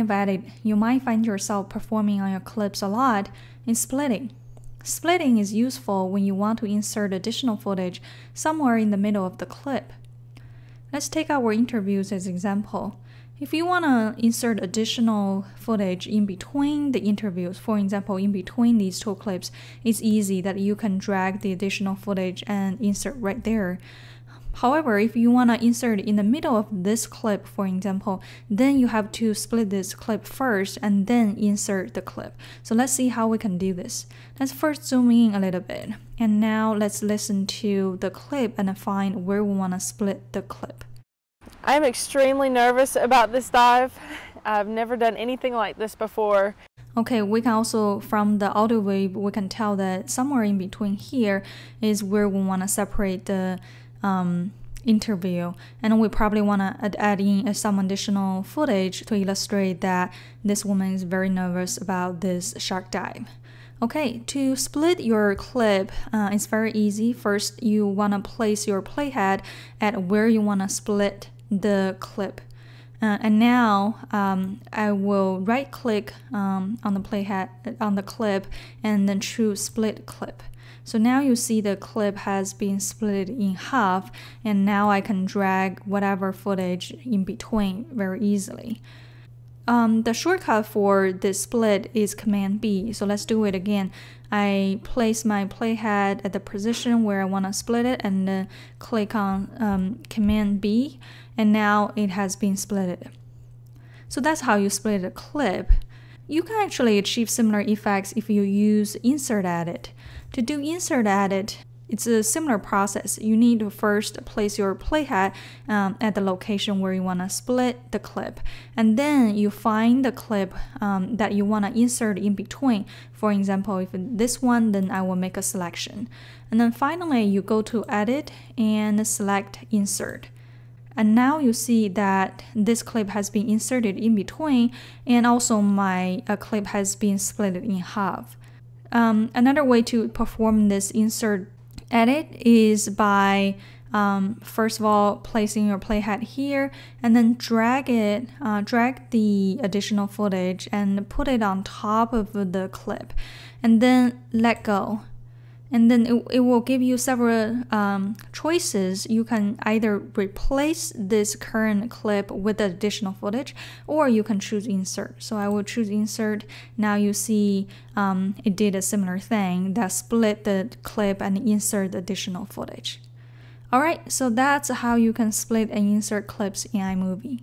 of edit you might find yourself performing on your clips a lot is splitting. Splitting is useful when you want to insert additional footage somewhere in the middle of the clip. Let's take our interviews as example. If you want to insert additional footage in between the interviews, for example, in between these two clips, it's easy that you can drag the additional footage and insert right there. However, if you want to insert in the middle of this clip, for example, then you have to split this clip first and then insert the clip. So let's see how we can do this. Let's first zoom in a little bit. And now let's listen to the clip and find where we want to split the clip. I am extremely nervous about this dive. I've never done anything like this before. Okay, we can also, from the audio wave, we can tell that somewhere in between here is where we want to separate the um, interview. And we probably want to add in some additional footage to illustrate that this woman is very nervous about this shark dive. Okay, to split your clip, uh, it's very easy. First, you want to place your playhead at where you want to split the clip. Uh, and now um, I will right click um, on the playhead on the clip and then choose split clip. So now you see the clip has been split in half and now I can drag whatever footage in between very easily. Um, the shortcut for this split is Command B. So let's do it again. I place my playhead at the position where I want to split it and then click on um, Command B and now it has been splitted. So that's how you split a clip. You can actually achieve similar effects if you use Insert Edit. To do Insert Edit, it's a similar process. You need to first place your playhead um, at the location where you want to split the clip, and then you find the clip um, that you want to insert in between. For example, if this one, then I will make a selection. And then finally, you go to Edit and select Insert. And now you see that this clip has been inserted in between, and also my uh, clip has been split in half. Um, another way to perform this insert edit is by um, first of all placing your playhead here and then drag it uh, drag the additional footage and put it on top of the clip and then let go and then it, it will give you several um, choices. You can either replace this current clip with additional footage, or you can choose insert. So I will choose insert. Now you see um, it did a similar thing that split the clip and insert additional footage. Alright, so that's how you can split and insert clips in iMovie.